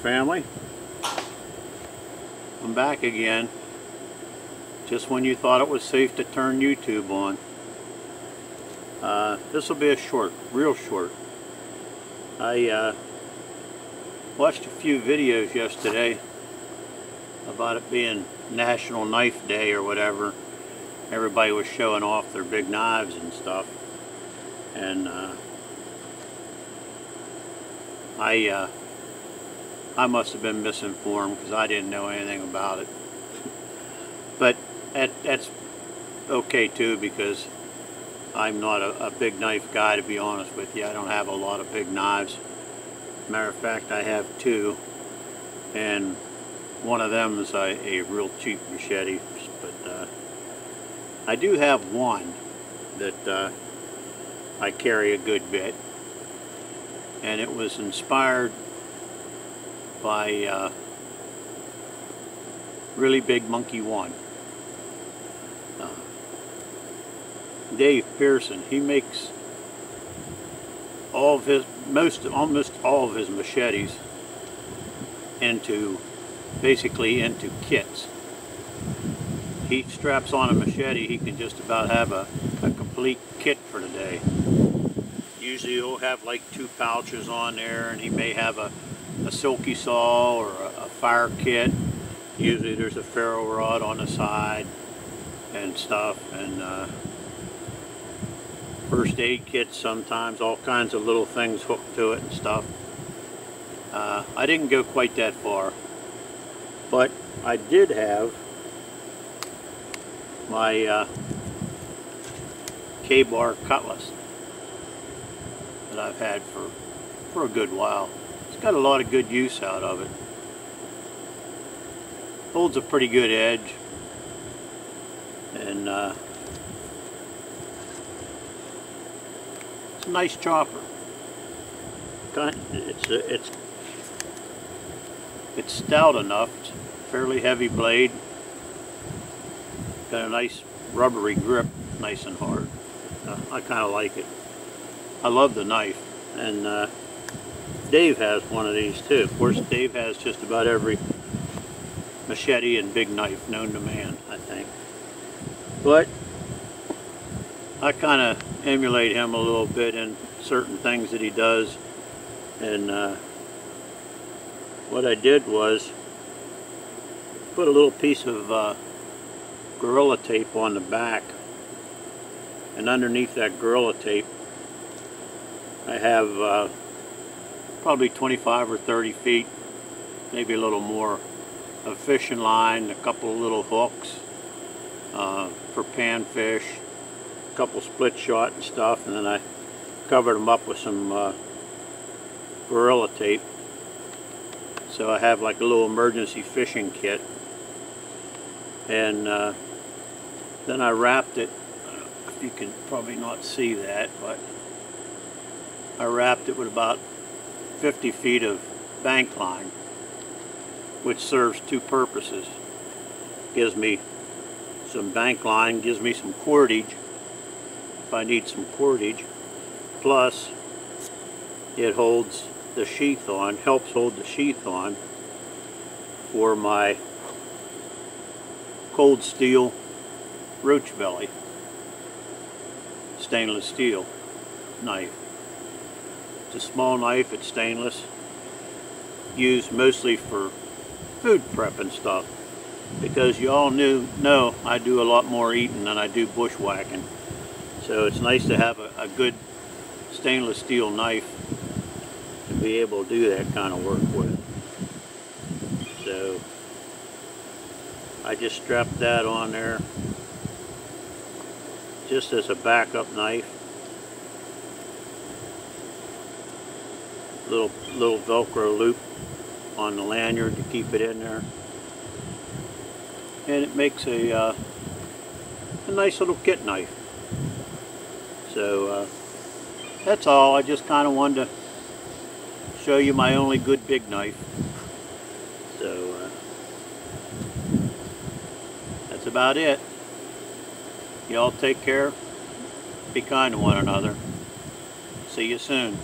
family. I'm back again. Just when you thought it was safe to turn YouTube on. Uh, this will be a short, real short. I uh, watched a few videos yesterday about it being National Knife Day or whatever. Everybody was showing off their big knives and stuff. And uh, I uh, I must have been misinformed because I didn't know anything about it. but that, that's okay too because I'm not a, a, big knife guy to be honest with you. I don't have a lot of big knives. Matter of fact, I have two and one of them is a, a real cheap machete. But uh, I do have one that uh, I carry a good bit and it was inspired by uh, Really Big Monkey One. Uh, Dave Pearson, he makes all of his, most, almost all of his machetes into, basically into kits. He straps on a machete, he can just about have a, a complete kit for the day. Usually he'll have like two pouches on there and he may have a a silky saw or a, a fire kit. Usually there's a ferro rod on the side and stuff and uh, first aid kits sometimes, all kinds of little things hooked to it and stuff. Uh, I didn't go quite that far, but I did have my uh, KA-BAR cutlass that I've had for, for a good while got a lot of good use out of it. Holds a pretty good edge and uh, it's a nice chopper. It's it's it's stout enough. It's fairly heavy blade. Got a nice rubbery grip, nice and hard. Uh, I kind of like it. I love the knife and uh, Dave has one of these too. Of course, Dave has just about every machete and big knife known to man, I think. But I kind of emulate him a little bit in certain things that he does. And uh, what I did was put a little piece of uh, Gorilla Tape on the back. And underneath that Gorilla Tape, I have uh, probably 25 or 30 feet, maybe a little more, of fishing line, a couple little hooks uh, for panfish, a couple split shot and stuff, and then I covered them up with some uh, Gorilla Tape. So I have like a little emergency fishing kit. And uh, then I wrapped it, you can probably not see that, but I wrapped it with about 50 feet of bank line, which serves two purposes. Gives me some bank line, gives me some cordage, if I need some cordage, plus it holds the sheath on, helps hold the sheath on for my cold steel roach belly stainless steel knife. It's a small knife, it's stainless. Used mostly for food prep and stuff. Because you all knew, know I do a lot more eating than I do bushwhacking. So it's nice to have a, a good stainless steel knife to be able to do that kind of work with. So I just strapped that on there just as a backup knife. Little little velcro loop on the lanyard to keep it in there. And it makes a uh, a nice little kit knife. So uh, that's all. I just kind of wanted to show you my only good big knife. So uh, that's about it. Y'all take care. Be kind to one another. See you soon